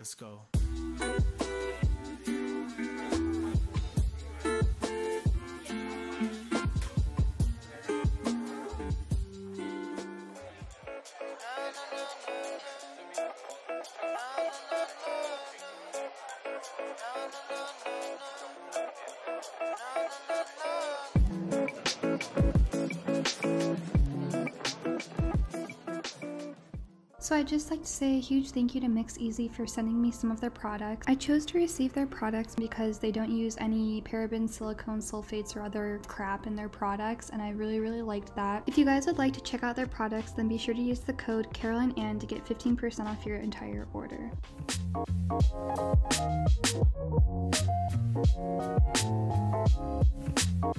Let's go. So I'd just like to say a huge thank you to MixEasy for sending me some of their products. I chose to receive their products because they don't use any paraben, silicone, sulfates, or other crap in their products, and I really, really liked that. If you guys would like to check out their products, then be sure to use the code Caroline Anne to get 15% off your entire order. Thank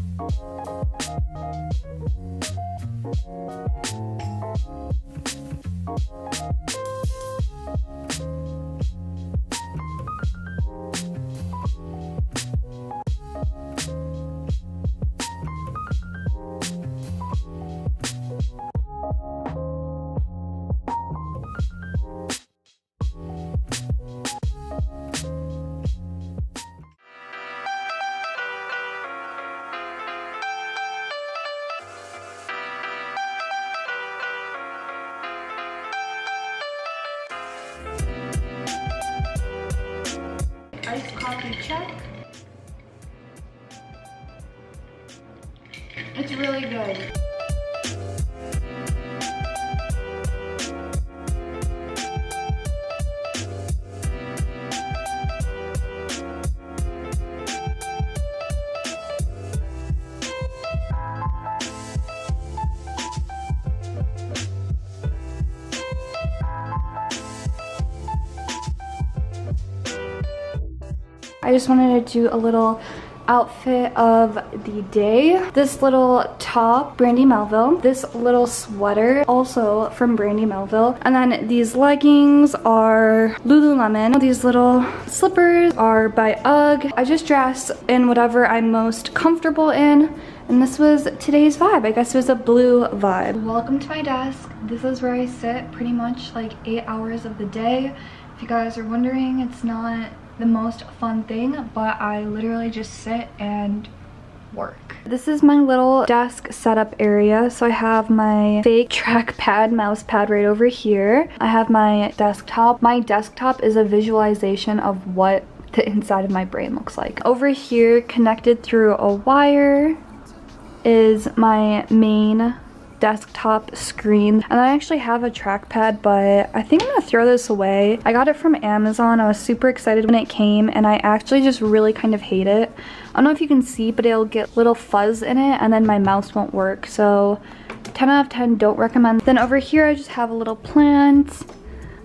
you. Coffee check. It's really good. I just wanted to do a little outfit of the day. This little top, Brandy Melville. This little sweater, also from Brandy Melville. And then these leggings are Lululemon. These little slippers are by UGG. I just dress in whatever I'm most comfortable in. And this was today's vibe. I guess it was a blue vibe. Welcome to my desk. This is where I sit pretty much like eight hours of the day. You guys are wondering, it's not the most fun thing, but I literally just sit and work. This is my little desk setup area. So I have my fake trackpad, mouse pad right over here. I have my desktop. My desktop is a visualization of what the inside of my brain looks like. Over here, connected through a wire, is my main desktop screen and I actually have a trackpad but I think I'm gonna throw this away. I got it from Amazon. I was super excited when it came and I actually just really kind of hate it. I don't know if you can see but it'll get little fuzz in it and then my mouse won't work so 10 out of 10 don't recommend. Then over here I just have a little plant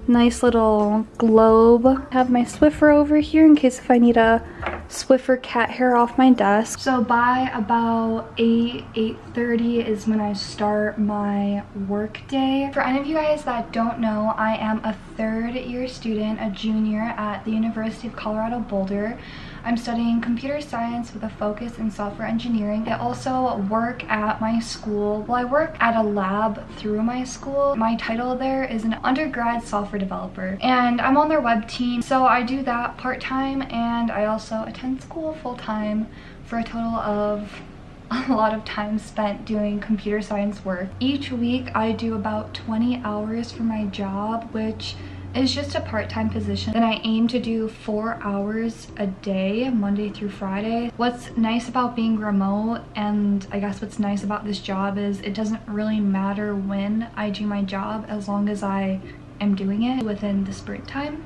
nice little globe. I have my Swiffer over here in case if I need a Swiffer cat hair off my desk. So by about 8, 8.30 is when I start my work day. For any of you guys that don't know, I am a third year student, a junior at the University of Colorado Boulder. I'm studying computer science with a focus in software engineering. I also work at my school. Well, I work at a lab through my school. My title there is an undergrad software developer and I'm on their web team. So I do that part-time and I also attend school full-time for a total of a lot of time spent doing computer science work. Each week I do about 20 hours for my job, which is just a part-time position. Then I aim to do four hours a day, Monday through Friday. What's nice about being remote and I guess what's nice about this job is it doesn't really matter when I do my job as long as I am doing it within the sprint time.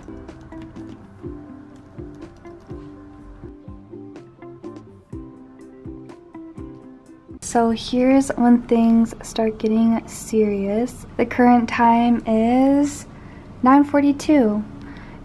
So here's when things start getting serious. The current time is 9.42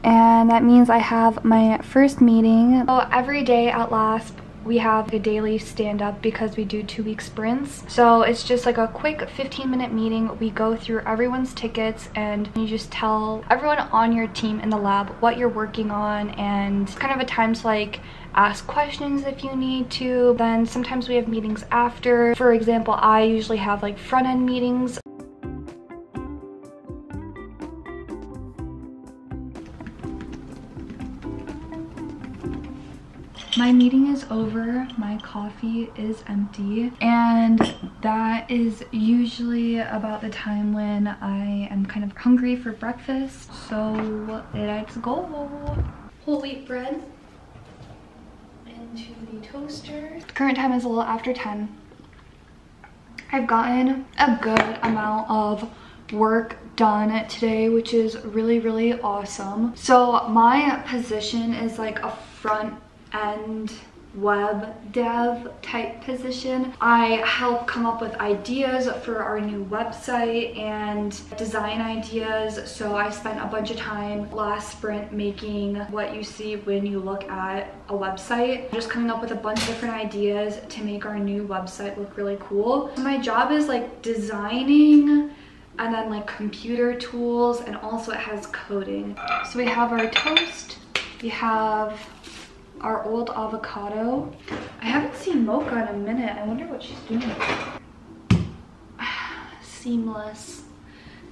and that means I have my first meeting. So every day at LASP we have a daily stand-up because we do two-week sprints. So it's just like a quick 15-minute meeting. We go through everyone's tickets and you just tell everyone on your team in the lab what you're working on and kind of a time to like ask questions if you need to. Then sometimes we have meetings after. For example, I usually have like front-end meetings my meeting is over. My coffee is empty. And that is usually about the time when I am kind of hungry for breakfast. So let's go. Whole wheat bread into the toaster. Current time is a little after 10. I've gotten a good amount of work done today which is really really awesome so my position is like a front end web dev type position. I help come up with ideas for our new website and design ideas. So I spent a bunch of time last sprint making what you see when you look at a website. Just coming up with a bunch of different ideas to make our new website look really cool. My job is like designing and then like computer tools and also it has coding. So we have our toast, we have our old avocado. I haven't seen Mocha in a minute. I wonder what she's doing. Seamless.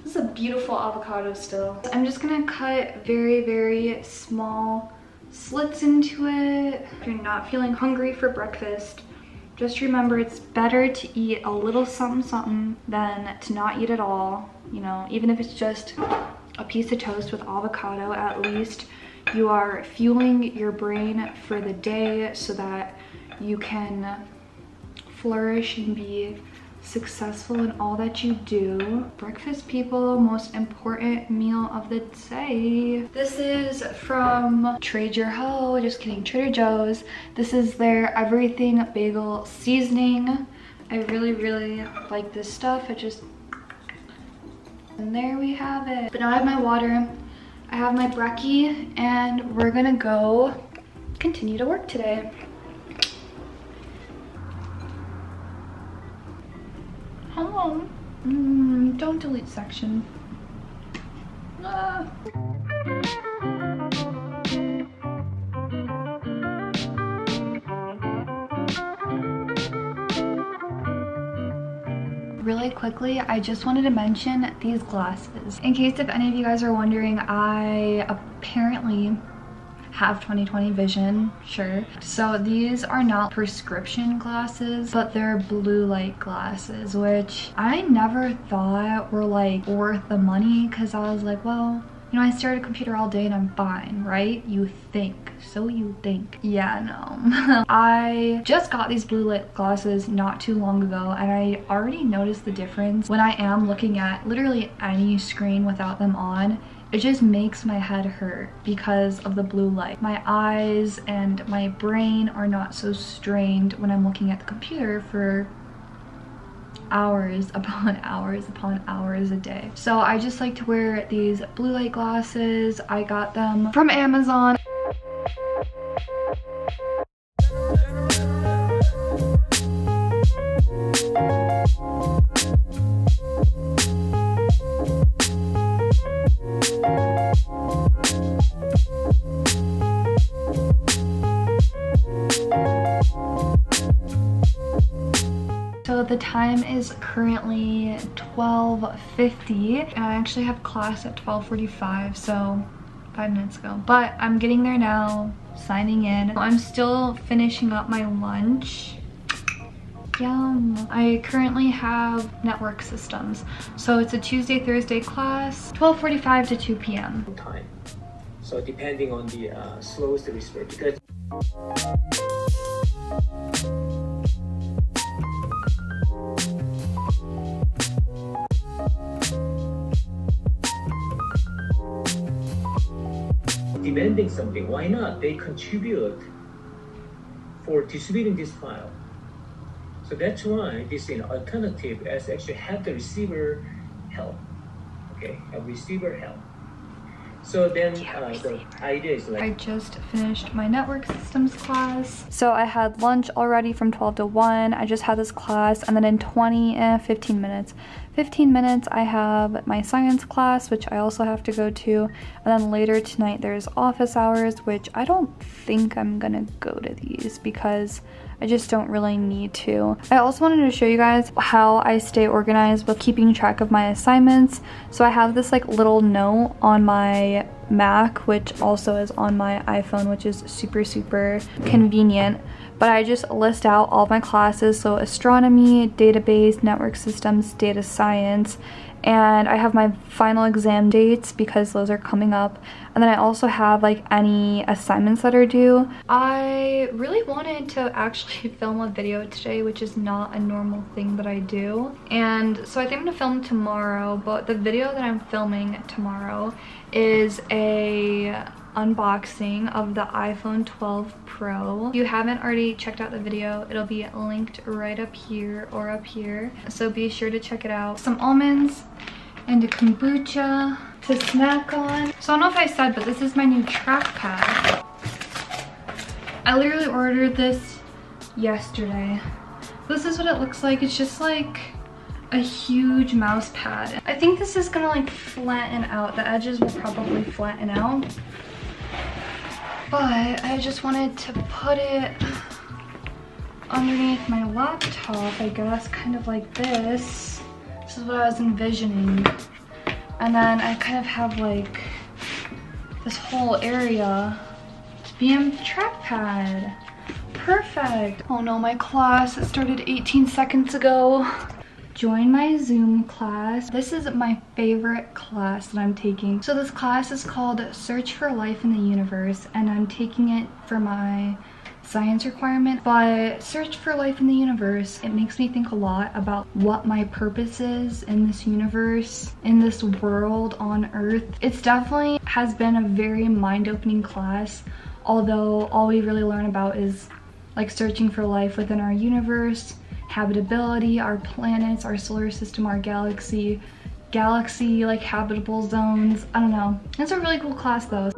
This is a beautiful avocado still. I'm just gonna cut very, very small slits into it. If you're not feeling hungry for breakfast, just remember it's better to eat a little something something than to not eat at all. You know, even if it's just a piece of toast with avocado, at least you are fueling your brain for the day so that you can flourish and be successful in all that you do. Breakfast people, most important meal of the day. This is from Trade Your Hoe, just kidding, Trader Joe's. This is their everything bagel seasoning. I really, really like this stuff. It just, and there we have it. But now I have my water. I have my brekkie and we're gonna go continue to work today. Hello. Mm, don't delete section. Ah. Quickly, I just wanted to mention these glasses. In case if any of you guys are wondering, I apparently have 2020 vision, sure. So these are not prescription glasses, but they're blue light glasses, which I never thought were like worth the money because I was like, well, you know, I stare at a computer all day and I'm fine, right? You think. So you think. Yeah, no. I just got these blue lit glasses not too long ago and I already noticed the difference when I am looking at literally any screen without them on it just makes my head hurt because of the blue light. My eyes and my brain are not so strained when I'm looking at the computer for hours upon hours upon hours a day. So I just like to wear these blue light glasses. I got them from Amazon. The time is currently 12.50 and I actually have class at 12.45 so five minutes ago but I'm getting there now signing in I'm still finishing up my lunch Yum. I currently have network systems. So it's a Tuesday, Thursday class, 12.45 to 2 p.m. Time. So depending on the uh, slowest restore because demanding something, why not? They contribute for distributing this file. So that's why this you know, alternative is actually have the receiver help. Okay, have receiver help. So then uh, the idea is like... I just finished my network systems class. So I had lunch already from 12 to 1. I just had this class and then in 20, eh, 15 minutes. 15 minutes I have my science class, which I also have to go to. And then later tonight there's office hours, which I don't think I'm gonna go to these because I just don't really need to. I also wanted to show you guys how I stay organized with keeping track of my assignments. So I have this like little note on my Mac, which also is on my iPhone, which is super, super convenient. But I just list out all my classes, so astronomy, database, network systems, data science, and I have my final exam dates because those are coming up and then I also have like any assignments that are due. I really wanted to actually film a video today which is not a normal thing that I do and so I think I'm gonna film tomorrow but the video that I'm filming tomorrow is a unboxing of the iPhone 12 Pro. If you haven't already checked out the video, it'll be linked right up here or up here. So be sure to check it out. Some almonds and a kombucha to snack on. So I don't know if I said, but this is my new trackpad. I literally ordered this yesterday. This is what it looks like. It's just like a huge mouse pad. I think this is gonna like flatten out. The edges will probably flatten out but I just wanted to put it underneath my laptop, I guess, kind of like this. This is what I was envisioning. And then I kind of have like this whole area to be a trackpad. Perfect. Oh no, my class started 18 seconds ago join my Zoom class. This is my favorite class that I'm taking. So this class is called Search for Life in the Universe and I'm taking it for my science requirement but search for life in the universe it makes me think a lot about what my purpose is in this universe in this world on earth it's definitely has been a very mind-opening class although all we really learn about is like searching for life within our universe habitability, our planets, our solar system, our galaxy, galaxy like habitable zones. I don't know. It's a really cool class though.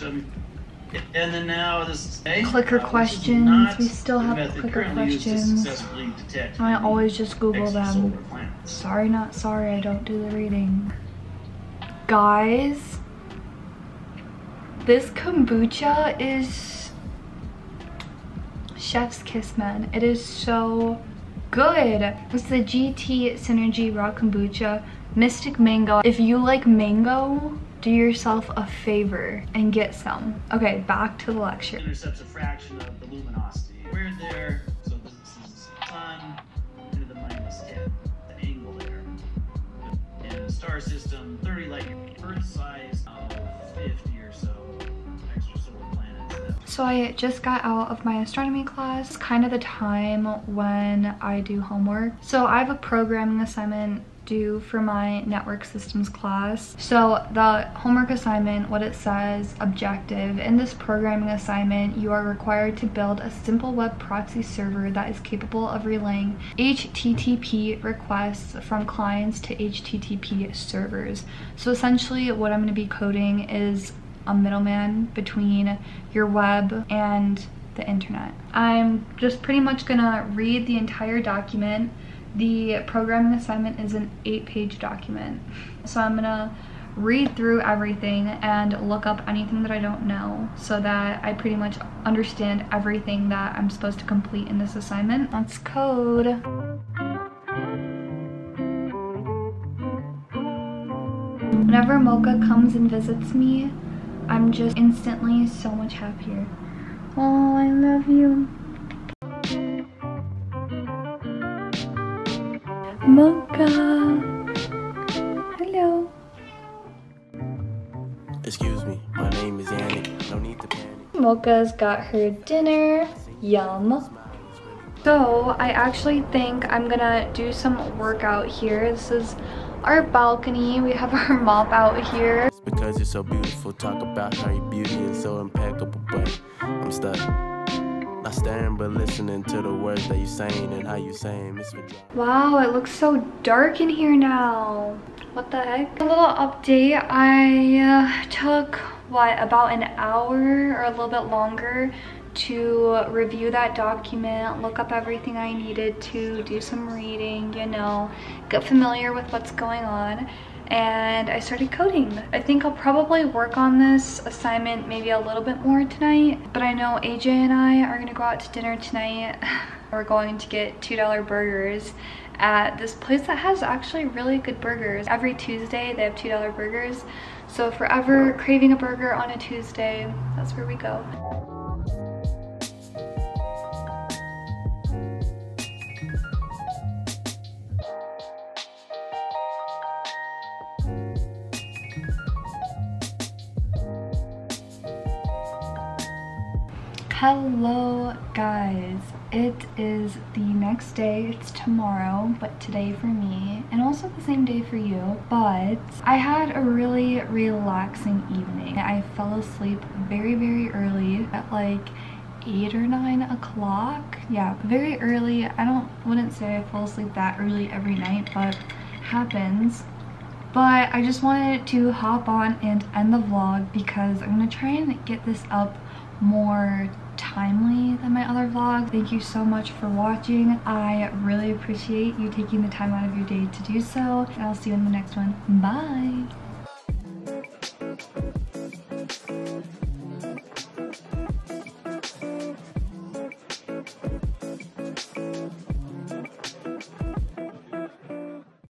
And then now this clicker uh, questions. We still have clicker questions. I always just Google them. Sorry, not sorry. I don't do the reading. Guys, this kombucha is Chef's Kiss, man. It is so good. It's the GT Synergy Raw Kombucha Mystic Mango. If you like mango, do yourself a favor and get some. Okay, back to the lecture. Intercepts a fraction of the luminosity. We're so I just got out of my astronomy class. It's kind of the time when I do homework. So I have a programming assignment due for my network systems class. So the homework assignment, what it says, objective, in this programming assignment, you are required to build a simple web proxy server that is capable of relaying HTTP requests from clients to HTTP servers. So essentially what I'm gonna be coding is a middleman between your web and the internet. I'm just pretty much gonna read the entire document. The programming assignment is an eight page document. So I'm gonna read through everything and look up anything that I don't know so that I pretty much understand everything that I'm supposed to complete in this assignment. Let's code. Whenever Mocha comes and visits me, I'm just instantly so much happier. Oh, I love you. Mocha. Hello. Excuse me, my name is Yannick. No need to panic. Mocha's got her dinner. Yum. So I actually think I'm gonna do some workout here. This is our balcony. We have our mop out here. Because you're so beautiful, talk about how your beauty is so impeccable, but I'm stuck. Not staring, but listening to the words that you're saying and how you're saying. Wow, it looks so dark in here now. What the heck? A little update. I uh, took, what, about an hour or a little bit longer to review that document, look up everything I needed to, do some reading, you know, get familiar with what's going on. And I started coding. I think I'll probably work on this assignment maybe a little bit more tonight. But I know AJ and I are gonna go out to dinner tonight. We're going to get $2 burgers at this place that has actually really good burgers. Every Tuesday they have $2 burgers. So forever craving a burger on a Tuesday, that's where we go. Hello guys, it is the next day, it's tomorrow, but today for me, and also the same day for you, but I had a really relaxing evening. I fell asleep very, very early at like 8 or 9 o'clock. Yeah, very early. I don't, wouldn't say I fall asleep that early every night, but happens but I just wanted to hop on and end the vlog because I'm gonna try and get this up more timely than my other vlog. Thank you so much for watching. I really appreciate you taking the time out of your day to do so. And I'll see you in the next one. Bye!